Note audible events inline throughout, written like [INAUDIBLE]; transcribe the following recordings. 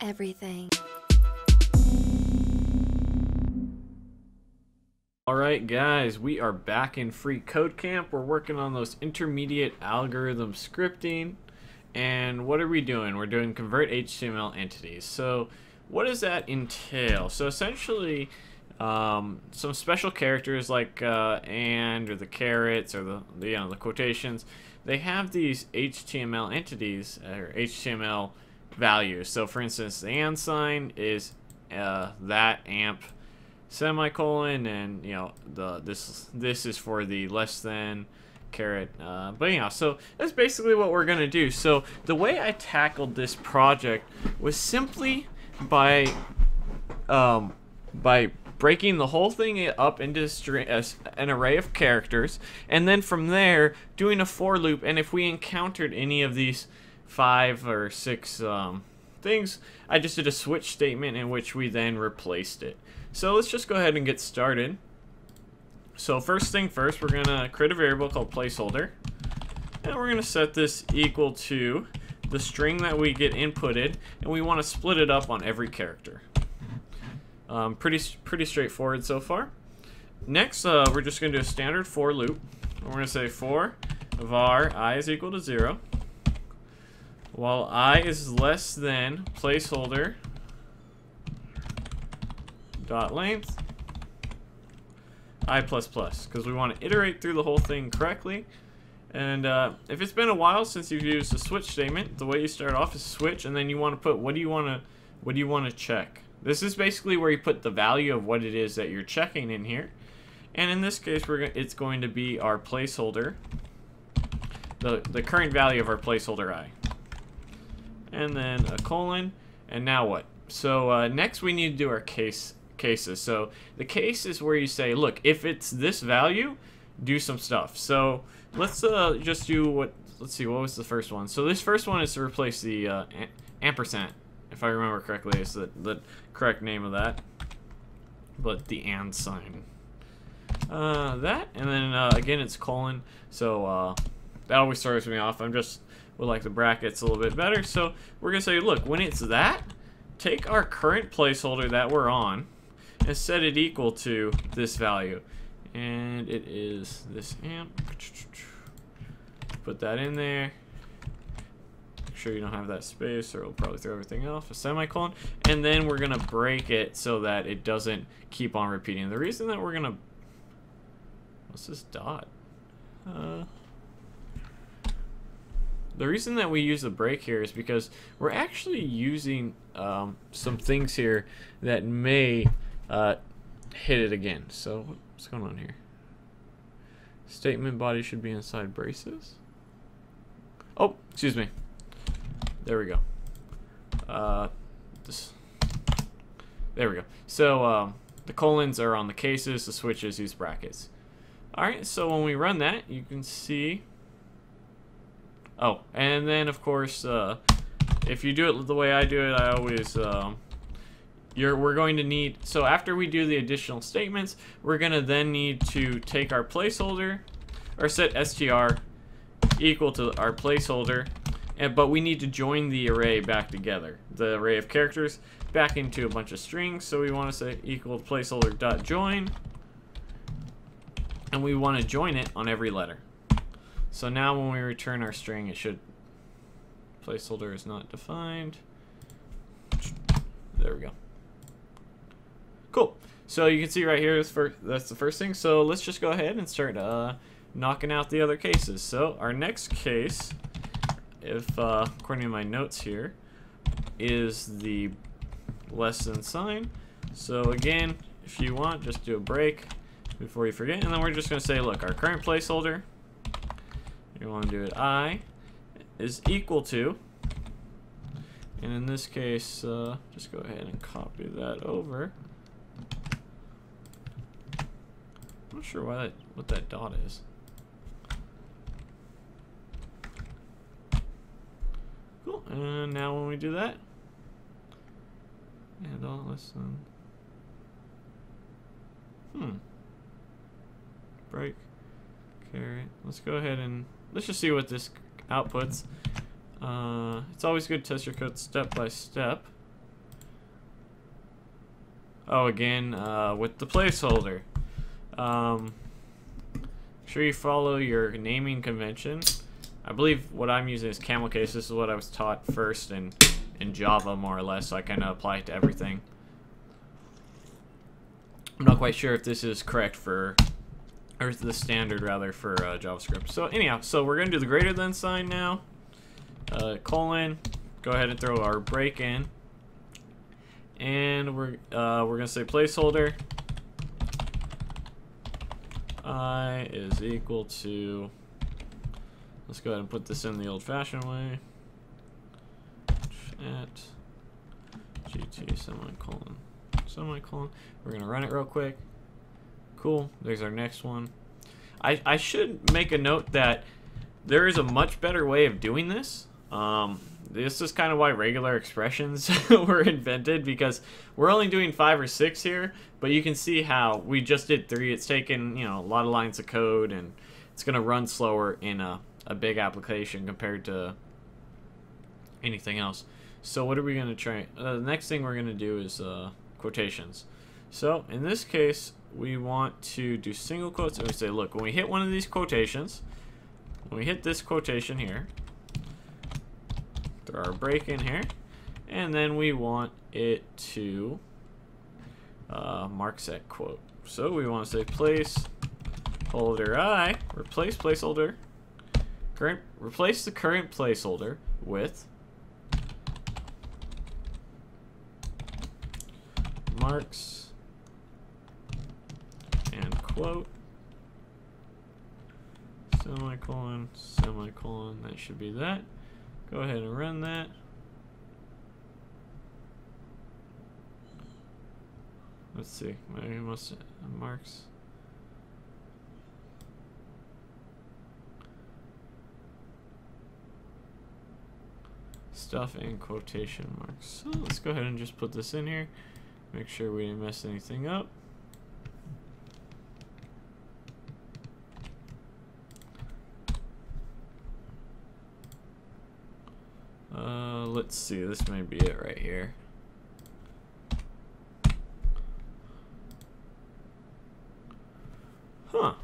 everything. Alright guys, we are back in free code camp. We're working on those intermediate algorithm scripting. And what are we doing? We're doing convert HTML entities. So what does that entail? So essentially, um, some special characters like uh, and or the carets or the, the, you know the quotations, they have these HTML entities or HTML values. So for instance, the and sign is uh, that amp semicolon and you know the this this is for the less than caret uh, but yeah so that's basically what we're gonna do so the way I tackled this project was simply by um, by breaking the whole thing up into uh, an array of characters and then from there doing a for loop and if we encountered any of these five or six um, things I just did a switch statement in which we then replaced it so let's just go ahead and get started. So first thing first, we're gonna create a variable called placeholder. And we're gonna set this equal to the string that we get inputted, and we wanna split it up on every character. Um, pretty, pretty straightforward so far. Next, uh, we're just gonna do a standard for loop. We're gonna say for var i is equal to zero, while i is less than placeholder. Dot length. I plus plus because we want to iterate through the whole thing correctly. And uh, if it's been a while since you've used a switch statement the way you start off is switch and then you want to put what do you want to what do you want to check? This is basically where you put the value of what it is that you're checking in here. And in this case we're it's going to be our placeholder. The the current value of our placeholder i and then a colon and now what so uh, next we need to do our case cases. So the case is where you say, look, if it's this value, do some stuff. So let's uh, just do what, let's see, what was the first one? So this first one is to replace the uh, ampersand, if I remember correctly, is the, the correct name of that. But the and sign. Uh, that, and then uh, again it's colon, so uh, that always throws me off. I'm just would like the brackets a little bit better. So we're going to say, look, when it's that, take our current placeholder that we're on, and set it equal to this value. And it is this amp. Put that in there. Make sure you don't have that space or it'll probably throw everything off. A semicolon. And then we're going to break it so that it doesn't keep on repeating. The reason that we're going to... What's this dot? Uh... The reason that we use the break here is because we're actually using um, some things here that may uh, hit it again. So what's going on here? Statement body should be inside braces. Oh, excuse me. There we go. Uh, this. There we go. So um, the colons are on the cases, the switches use brackets. All right, so when we run that, you can see. Oh, and then of course, uh, if you do it the way I do it, I always um, you're, we're going to need, so after we do the additional statements, we're going to then need to take our placeholder, or set str equal to our placeholder, and, but we need to join the array back together, the array of characters, back into a bunch of strings, so we want to say equal placeholder dot join, and we want to join it on every letter. So now when we return our string, it should, placeholder is not defined, there we go. Cool. So you can see right here, for, that's the first thing. So let's just go ahead and start uh, knocking out the other cases. So our next case, if uh, according to my notes here, is the less than sign. So again, if you want, just do a break before you forget. And then we're just going to say, look, our current placeholder, you want to do it i, is equal to, and in this case, uh, just go ahead and copy that over. I'm not sure why that what that dot is. Cool. And now when we do that, and all listen. Hmm. Break. Caret. Let's go ahead and let's just see what this outputs. Uh, it's always good to test your code step by step. Oh, again, uh, with the placeholder. Um, sure you follow your naming convention. I believe what I'm using is camel case. This is what I was taught first in, in Java, more or less, so I kind of apply it to everything. I'm not quite sure if this is correct for, or the standard, rather, for uh, JavaScript. So anyhow, so we're going to do the greater than sign now. Uh, colon, go ahead and throw our break in. And we're, uh, we're going to say placeholder i is equal to Let's go ahead and put this in the old-fashioned way. At gt semicolon semicolon. We're gonna run it real quick. Cool. There's our next one. I I should make a note that there is a much better way of doing this. Um, this is kind of why regular expressions [LAUGHS] were invented because we're only doing five or six here, but you can see how we just did three. It's taken you know a lot of lines of code and it's gonna run slower in a a big application compared to anything else. So what are we going to try? Uh, the next thing we're going to do is uh, quotations. So in this case, we want to do single quotes. And we say, look, when we hit one of these quotations, when we hit this quotation here, throw our break in here, and then we want it to uh, mark set quote. So we want to say place holder i, replace placeholder Current, replace the current placeholder with marks quote semicolon semicolon that should be that go ahead and run that let's see maybe must uh, marks stuff in quotation marks. So let's go ahead and just put this in here. Make sure we didn't mess anything up. Uh, let's see, this may be it right here. Huh.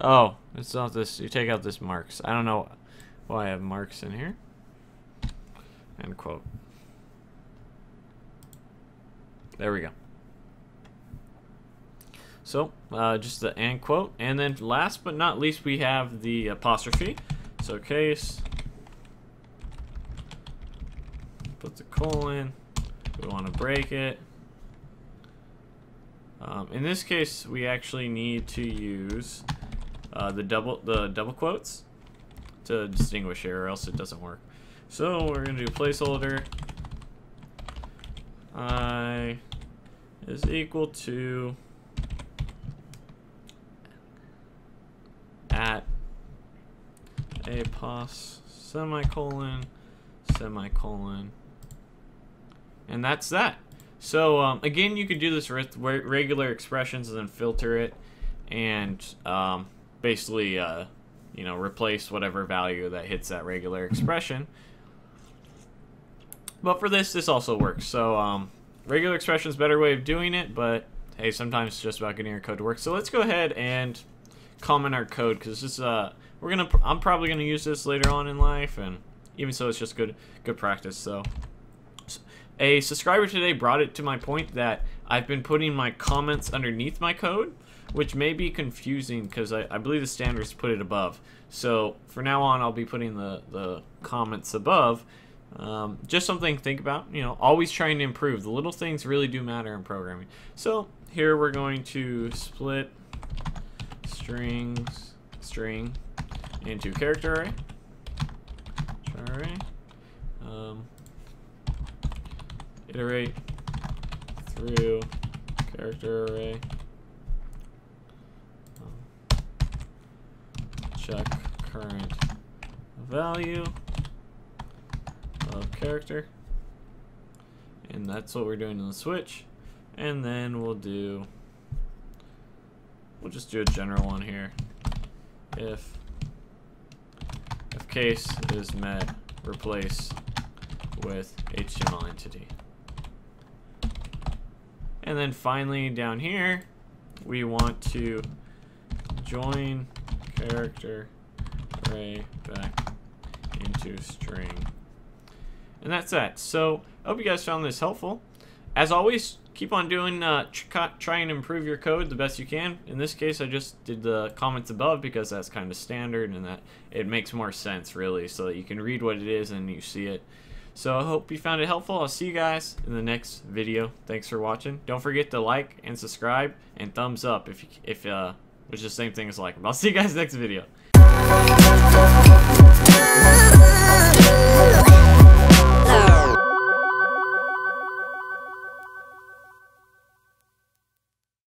Oh, it's not this. You take out this marks. I don't know why I have marks in here. End quote. There we go. So, uh, just the end quote. And then last but not least, we have the apostrophe. So case. Put the colon. We want to break it. Um, in this case, we actually need to use uh, the double the double quotes to distinguish here, or else it doesn't work. So we're gonna do placeholder i is equal to at apos semicolon semicolon and that's that so um, again you could do this with regular expressions and then filter it and um, basically, uh, you know, replace whatever value that hits that regular expression. But for this, this also works. So um, regular expression is a better way of doing it, but hey, sometimes it's just about getting your code to work. So let's go ahead and comment our code because this is uh, we're gonna I'm probably gonna use this later on in life, and even so, it's just good good practice. So a subscriber today brought it to my point that I've been putting my comments underneath my code which may be confusing because I, I believe the standards put it above. So for now on, I'll be putting the, the comments above. Um, just something to think about, you know, always trying to improve. The little things really do matter in programming. So here we're going to split strings, string into character array, array, um, iterate through character array check current value of character. And that's what we're doing in the switch. And then we'll do, we'll just do a general one here. If if case is met, replace with HTML entity. And then finally down here, we want to join character array back into string. And that's that. So I hope you guys found this helpful. As always, keep on doing, uh, try and improve your code the best you can. In this case, I just did the comments above because that's kind of standard and that it makes more sense, really, so that you can read what it is and you see it. So I hope you found it helpful. I'll see you guys in the next video. Thanks for watching. Don't forget to like and subscribe and thumbs up if, you, if uh, which is the same thing as like. I'll see you guys next video.